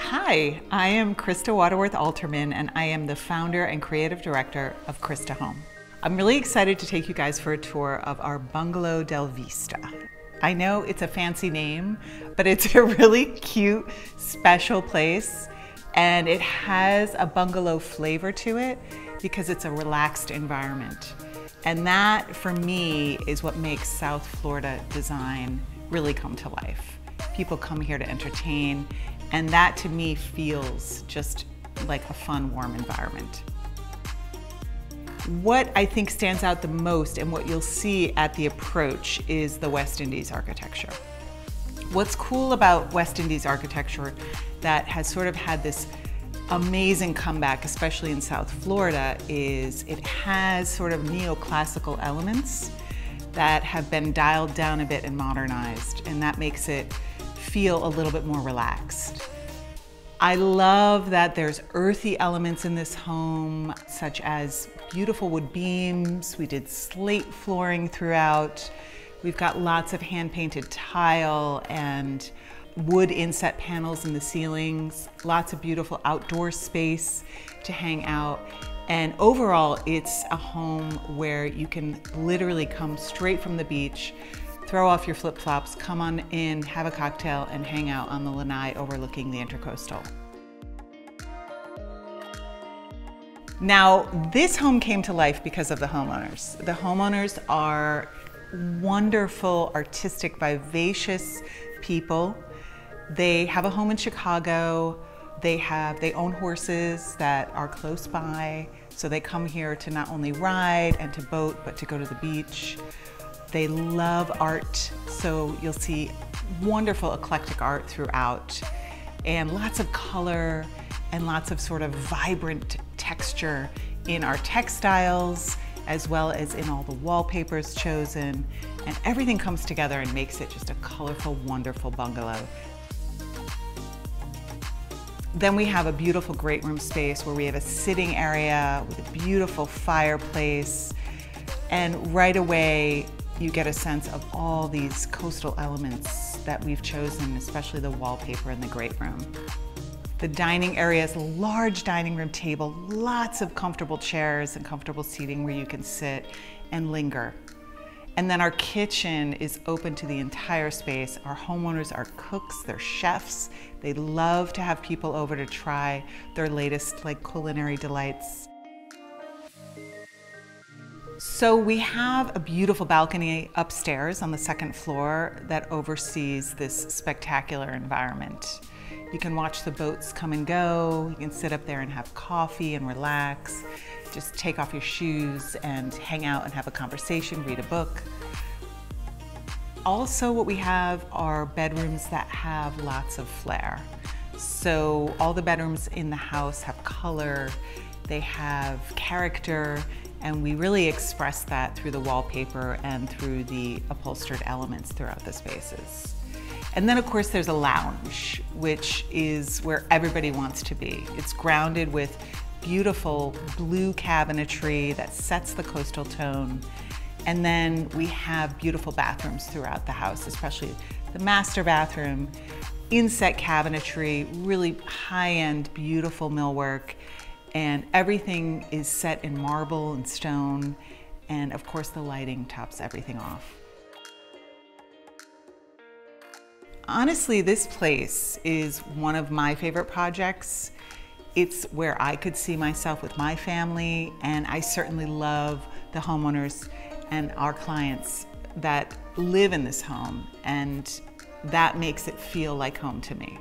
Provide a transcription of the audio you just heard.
Hi, I am Krista Waterworth Alterman, and I am the founder and creative director of Krista Home. I'm really excited to take you guys for a tour of our Bungalow Del Vista. I know it's a fancy name, but it's a really cute, special place, and it has a bungalow flavor to it because it's a relaxed environment. And that, for me, is what makes South Florida design really come to life. People come here to entertain, and that to me feels just like a fun, warm environment. What I think stands out the most and what you'll see at the approach is the West Indies architecture. What's cool about West Indies architecture that has sort of had this amazing comeback, especially in South Florida, is it has sort of neoclassical elements that have been dialed down a bit and modernized, and that makes it feel a little bit more relaxed. I love that there's earthy elements in this home, such as beautiful wood beams. We did slate flooring throughout. We've got lots of hand-painted tile and wood inset panels in the ceilings, lots of beautiful outdoor space to hang out. And overall, it's a home where you can literally come straight from the beach, throw off your flip-flops, come on in, have a cocktail, and hang out on the lanai overlooking the Intercoastal. Now, this home came to life because of the homeowners. The homeowners are wonderful, artistic, vivacious people. They have a home in Chicago. They have, they own horses that are close by. So they come here to not only ride and to boat, but to go to the beach. They love art, so you'll see wonderful eclectic art throughout and lots of color and lots of sort of vibrant texture in our textiles as well as in all the wallpapers chosen and everything comes together and makes it just a colorful, wonderful bungalow. Then we have a beautiful great room space where we have a sitting area with a beautiful fireplace and right away you get a sense of all these coastal elements that we've chosen, especially the wallpaper in the great room. The dining area is a large dining room table, lots of comfortable chairs and comfortable seating where you can sit and linger. And then our kitchen is open to the entire space. Our homeowners are cooks, they're chefs. They love to have people over to try their latest like culinary delights. So we have a beautiful balcony upstairs on the second floor that oversees this spectacular environment. You can watch the boats come and go. You can sit up there and have coffee and relax. Just take off your shoes and hang out and have a conversation, read a book. Also what we have are bedrooms that have lots of flair. So all the bedrooms in the house have color, they have character, and we really express that through the wallpaper and through the upholstered elements throughout the spaces. And then of course there's a lounge, which is where everybody wants to be. It's grounded with beautiful blue cabinetry that sets the coastal tone. And then we have beautiful bathrooms throughout the house, especially the master bathroom, inset cabinetry, really high-end, beautiful millwork, and everything is set in marble and stone, and of course the lighting tops everything off. Honestly, this place is one of my favorite projects. It's where I could see myself with my family, and I certainly love the homeowners and our clients that live in this home, and that makes it feel like home to me.